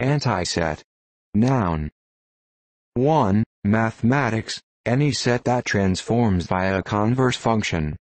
Antiset. Noun. 1. Mathematics, any set that transforms via a converse function.